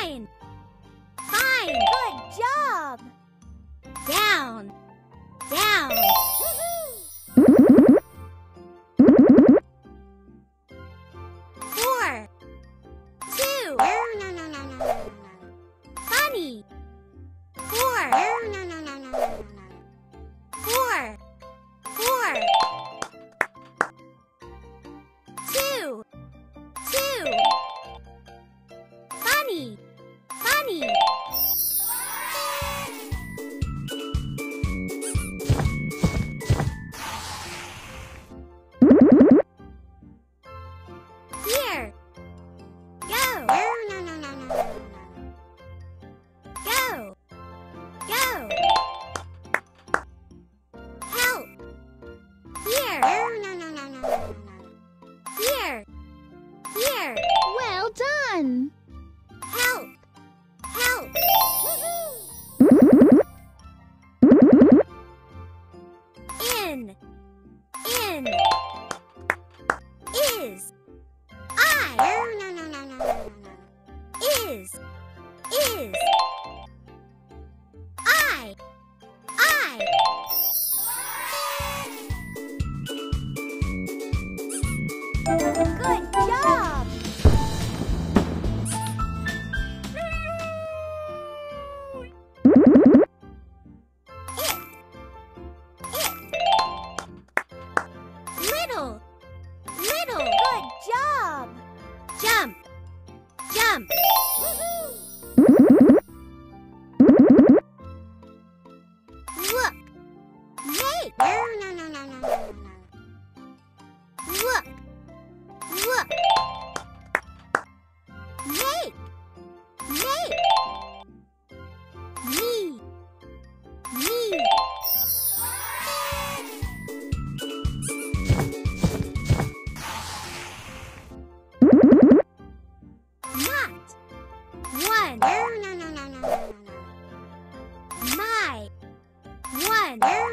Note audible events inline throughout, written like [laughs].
Fine. Fine. Good job. Down. Down. [laughs] Little. Little. Good job. Jump. Jump. one.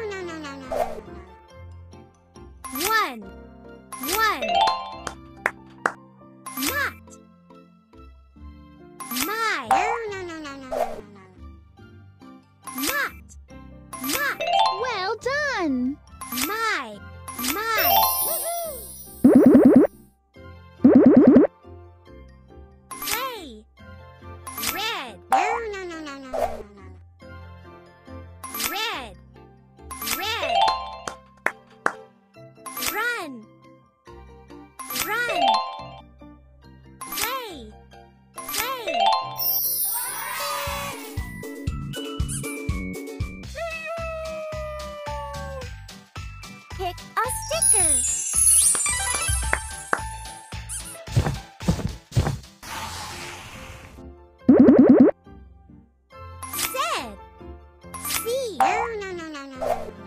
No, no, no, no, no.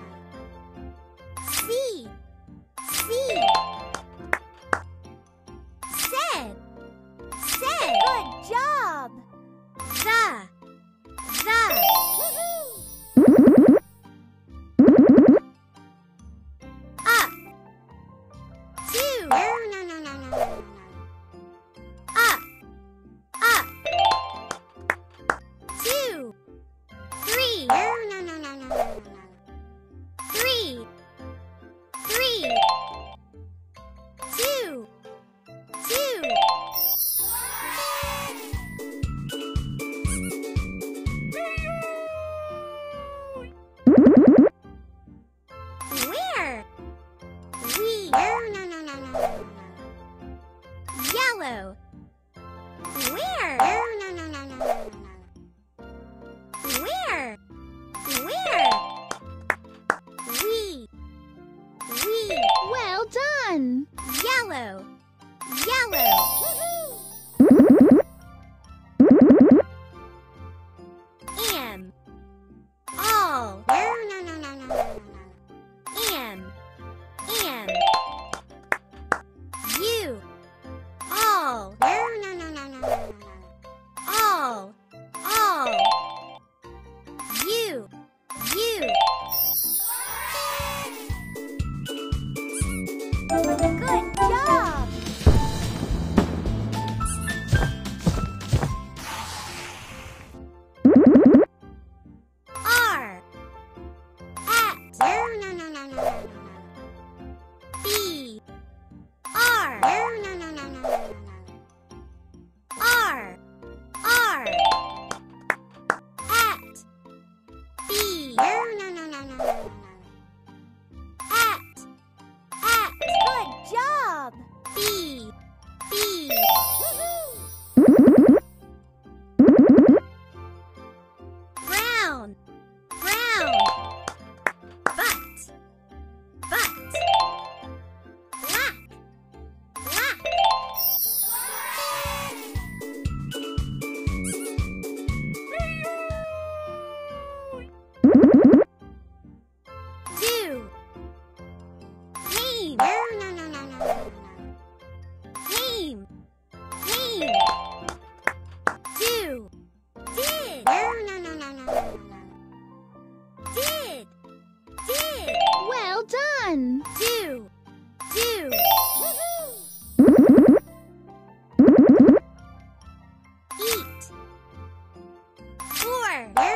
Sure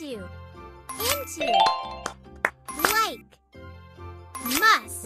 Into. Into. Like. Must.